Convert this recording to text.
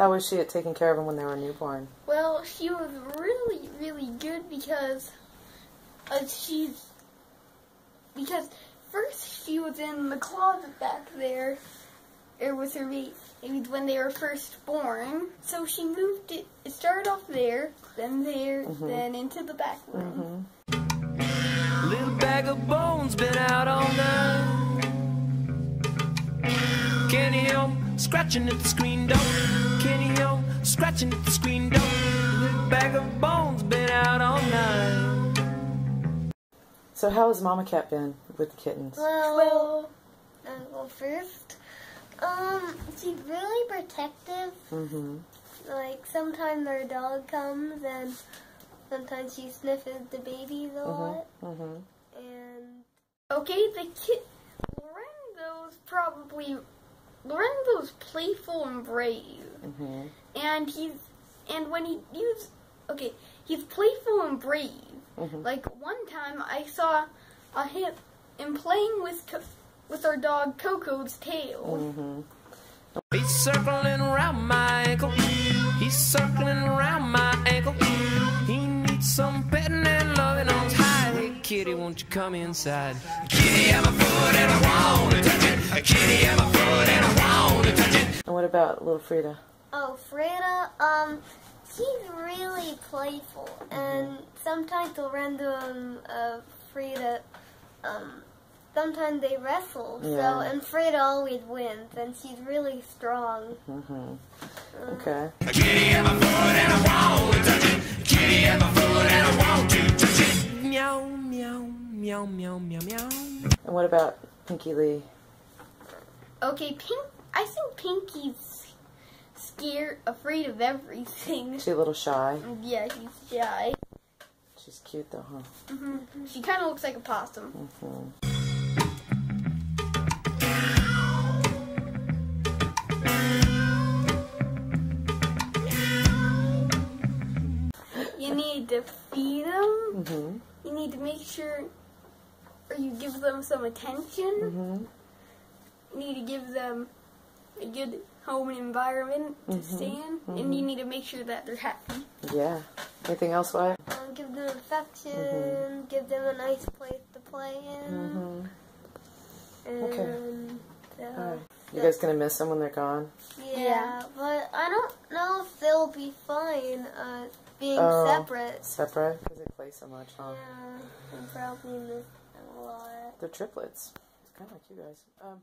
was she at taking care of them when they were newborn? Well, she was really, really good because uh, she's because first she was in the closet back there. It was her baby when they were first born. So she moved it. It started off there, then there, Mhm. then into the back room. Mm-hmm. Little bag of bones been out all night. Can't hear 'em scratching at the screen door. Can't hear 'em scratching at the screen door. Little bag of bones been out all night. So how has Mama Cat been with the kittens? Well, Well, uh, well, first, um, she's really protective. Mm-hmm. Like sometimes our dog comes and sometimes she sniffs the babies a lot. Mm-hmm. And okay, the kid Lorenzo's probably Lorenzo's playful and brave. Mm-hmm. and he's and when he use okay he's playful and brave Mhm. like one time i saw a him him playing with Co- with our dog coco's tail Mm-hmm. He's circling around my ankle. He's circling around my ankle. He needs some petting and loving on his hide. Hey, kitty, won't you come inside? Kitty, I'm a foot and I wanna touch it. Kitty, I'm a foot about little Frida? oh, Freda, um, she's really playful. And sometimes Lorenzo and uh, Frida, um, sometimes they wrestle. Yeah. So and Frida always wins, and she's really strong. Mm-hmm. Okay. Kitty, I'm a foot and I wanna touch it. Kitty, I'm a foot and I want to touch it. Meow, meow, meow, meow, meow, meow. And what about Pinky Lee? okay pink i think pinky's scared afraid of everything She's a little shy. yeah he's shy She's cute though, huh? hmm she kind of looks like a possum Mm-hmm. you need to feed them Mm-hmm. you need to make sure or you give them some attention Mm-hmm. You need to give them a good home and environment to Mhm, stay in, and you need to make sure that they're happy. Yeah. Anything else, Wyatt? Um, give them affection, give them a nice place to play in. Mm-hmm. And, Okay. uh, Alright. You guys gonna miss them when they're gone? yeah, Yeah. but I don't know if they'll be fine uh, being Oh. separate. Separate? Because they play so much, huh? Yeah, I'll probably miss them a lot. They're triplets. It's kind of like you guys. Um.